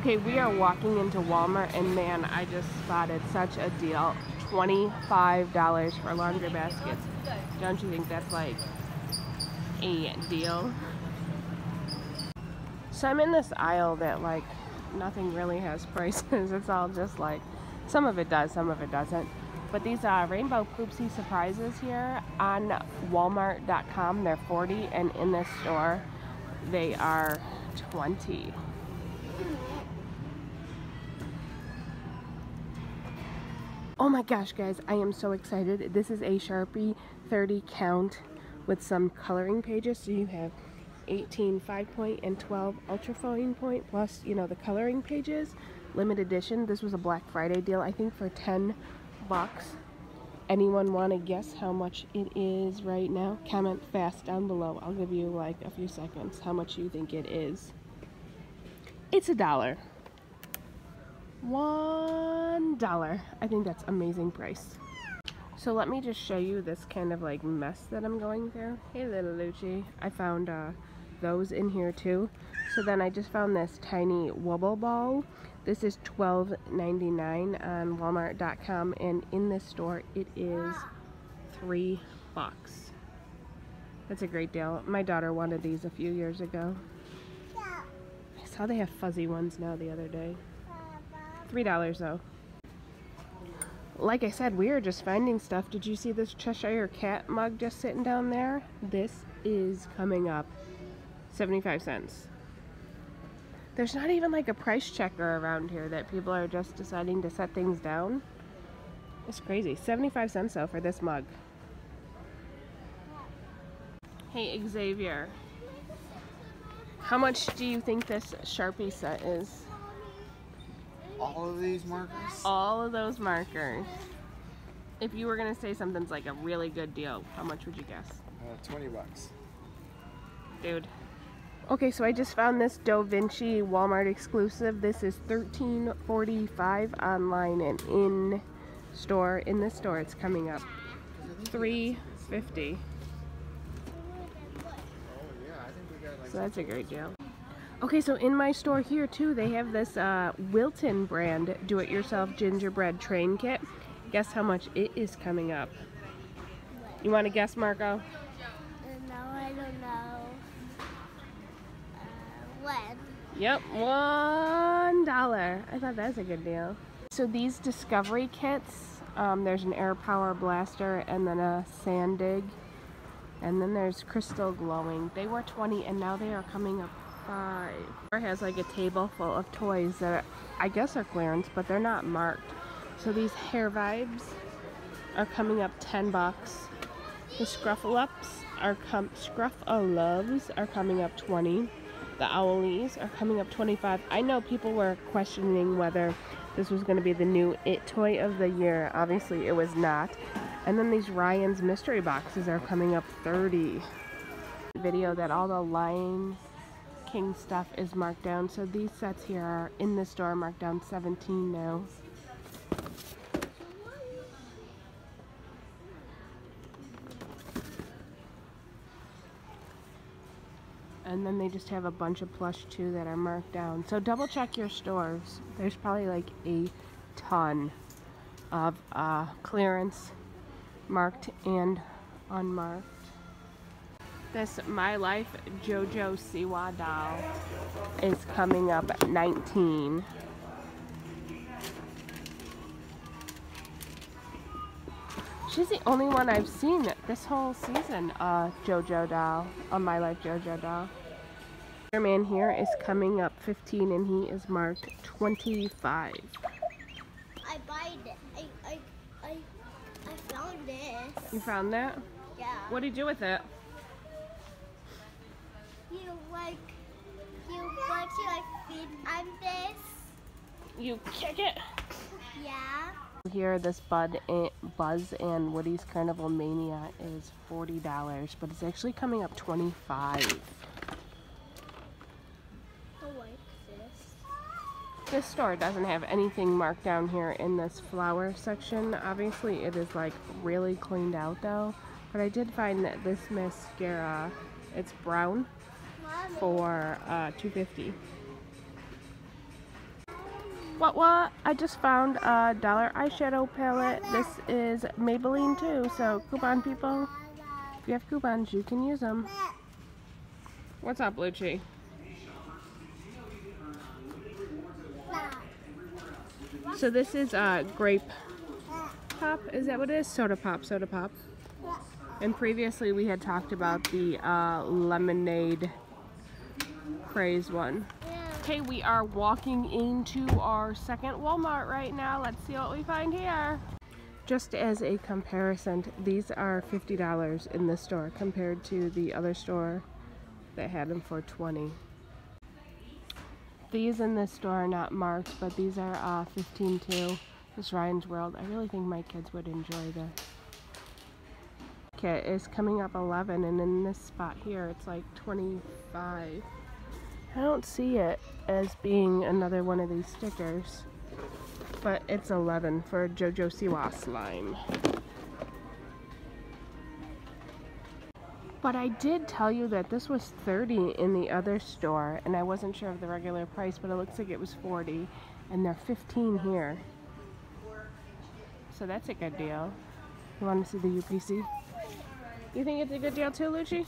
Okay, we are walking into Walmart and man, I just spotted such a deal. $25 for laundry baskets. Don't you think that's like a deal? So I'm in this aisle that like nothing really has prices. It's all just like, some of it does, some of it doesn't. But these uh, Rainbow Poopsie Surprises here on Walmart.com, they're 40 and in this store they are 20. Oh my gosh guys, I am so excited. This is a Sharpie 30 count with some coloring pages. So you have 18 5 point and 12 ultra fine point plus, you know, the coloring pages. Limited edition. This was a Black Friday deal, I think for 10 bucks. Anyone want to guess how much it is right now? Comment fast down below. I'll give you like a few seconds how much you think it is. It's a dollar. One dollar. I think that's amazing price. So let me just show you this kind of like mess that I'm going through. Hey little Lucci. I found uh, those in here too. So then I just found this tiny wobble ball. This is $12.99 on walmart.com and in this store it is three bucks. That's a great deal. My daughter wanted these a few years ago. I saw they have fuzzy ones now the other day. $3 though. Like I said, we are just finding stuff. Did you see this Cheshire Cat mug just sitting down there? This is coming up 75 cents. There's not even like a price checker around here that people are just deciding to set things down. It's crazy. 75 cents though for this mug. Hey Xavier, how much do you think this Sharpie set is? All of these markers? All of those markers. If you were gonna say something's like a really good deal, how much would you guess? Uh, 20 bucks. Dude. Okay, so I just found this Da Vinci Walmart exclusive. This is $13.45 online and in store. In this store, it's coming up $3.50. So that's a great deal. Okay, so in my store here too, they have this uh, Wilton brand do-it-yourself gingerbread train kit. Guess how much it is coming up? You want to guess, Marco? No, I don't know. Uh, when? Yep, one dollar. I thought that was a good deal. So these Discovery kits, um, there's an Air Power Blaster and then a Sand Dig. And then there's Crystal Glowing. They were 20 and now they are coming up Uh, five. It has like a table full of toys that I guess are clearance, but they're not marked. So these hair vibes are coming up 10 bucks. The Scruffle-Ups are com Scruff-a-Luvs are coming up 20. The Owleez are coming up 25. I know people were questioning whether this was going to be the new It toy of the year. Obviously, it was not. And then these Ryan's mystery boxes are coming up 30. Video that all the Lion King stuff is marked down. So these sets here are in the store marked down 17 now. and then they just have a bunch of plush too that are marked down. So double check your stores. There's probably like a ton of uh, clearance marked and unmarked. This My Life JoJo Siwa doll is coming up at 19. She's the only one I've seen this whole season, uh, JoJo doll, a My Life JoJo doll. Your man here is coming up 15 and he is marked 25. I buy it. I, I, I, I found this. You found that? Yeah. What do you do with it? You like, you want to like feed on this? You kick it. Yeah. Here, this Bud and, Buzz and Woody's Carnival Mania is $40, but it's actually coming up 25 I like this. This store doesn't have anything marked down here in this flower section. Obviously, it is like really cleaned out though. But I did find that this mascara, it's brown Mommy. For uh, 250 What what? I just found a dollar eyeshadow palette. This is Maybelline too, so coupon people. If you have coupons, you can use them. What's up, Lucci? So this is uh, grape pop. Is that what it is? Soda pop, soda pop. And previously we had talked about the uh, lemonade craze one. Okay, we are walking into our second Walmart right now. Let's see what we find here. Just as a comparison, these are $50 in this store compared to the other store that had them for 20 These in this store are not marked, but these are uh, 15 too. This is Ryan's World. I really think my kids would enjoy this. Kit is coming up 11 and in this spot here it's like 25. I don't see it as being another one of these stickers, but it's 11 for JoJo Siwa slime. But I did tell you that this was 30 in the other store, and I wasn't sure of the regular price, but it looks like it was 40, and they're 15 here. So that's a good deal. You want to see the UPC? You think it's a good deal too, Lucci?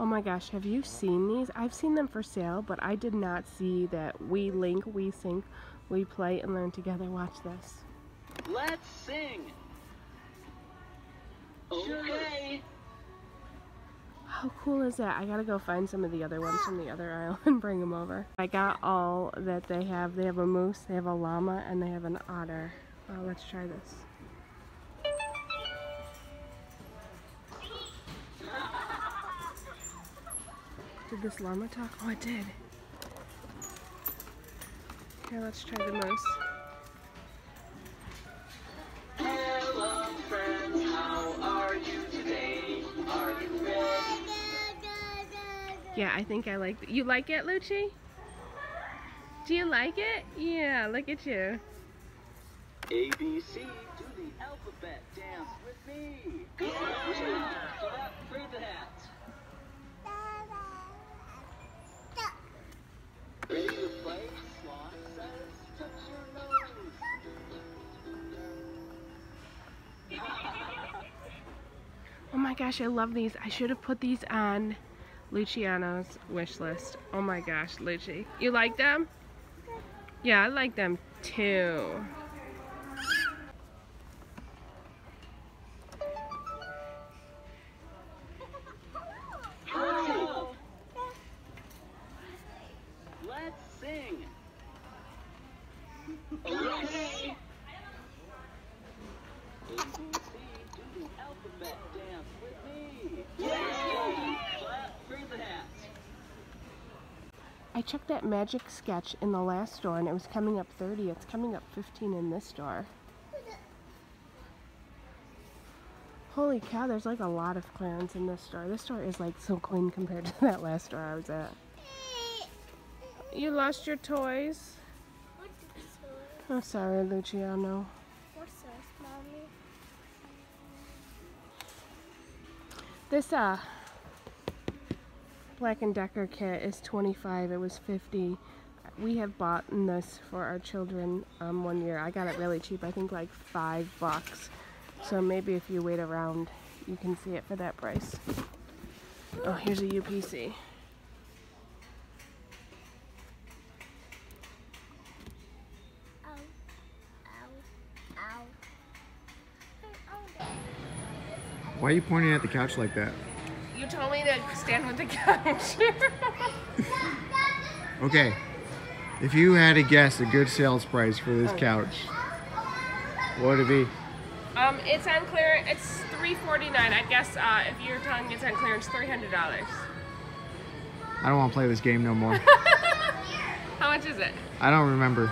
Oh my gosh, have you seen these? I've seen them for sale, but I did not see that we link, we sync, we play and learn together. Watch this. Let's sing. Oh, okay. How cool is that? I gotta go find some of the other ones from the other aisle and bring them over. I got all that they have. They have a moose, they have a llama, and they have an otter. Oh, let's try this. Did this llama talk? Oh, it did. Here, let's try the moose. Hello, friends. How are you today? Are you ready? Yeah, I think I like it. You like it, Lucci? Do you like it? Yeah, look at you. A B C. Do the alphabet dance gosh, I love these. I should have put these on Luciano's wish list. Oh my gosh, Lucci. You like them? Yeah, I like them too. Hi. Let's sing. Okay. ABC, do the alphabet dance with me. Yay! Clap for that. I checked that magic sketch in the last store and it was coming up 30. It's coming up 15 in this store. Holy cow, there's like a lot of clearance in this store. This store is like so clean compared to that last store I was at. You lost your toys? I'm oh, sorry, Luciano. This uh Black and Decker kit is 25. It was 50. We have bought this for our children um, one year. I got it really cheap. I think like five bucks. So maybe if you wait around, you can see it for that price. Oh, here's a UPC. Why are you pointing at the couch like that? You told me to stand with the couch. Okay. If you had to guess a good sales price for this couch, what would it be? um, it's on clearance. It's 3.49. I guess uh, if you're telling me it's on clearance, $300. I don't want to play this game no more. How much is it? I don't remember.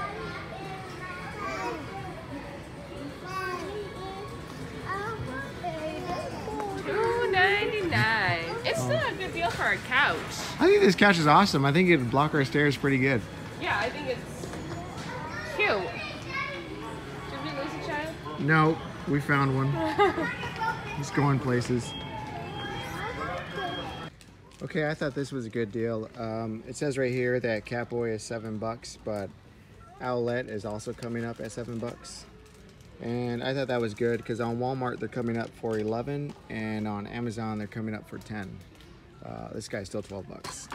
Still a good deal for a couch. I think this couch is awesome. I think it'd block our stairs pretty good. Yeah, I think it's cute. Did we lose a child? No, we found one. He's going places. Okay, I thought this was a good deal. Um, it says right here that Catboy is seven bucks, but Owlette is also coming up at seven bucks. And I thought that was good because on Walmart they're coming up for 11 and on Amazon they're coming up for 10. Uh, this guy's still 12 bucks.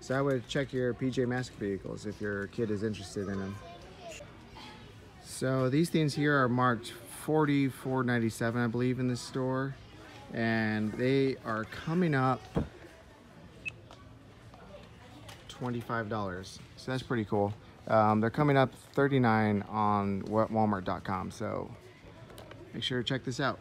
So I would check your PJ Masks vehicles if your kid is interested in them. So these things here are marked 44.97 I believe in this store. And they are coming up $25 so that's pretty cool. Um, they're coming up 39 on walmart.com so make sure to check this out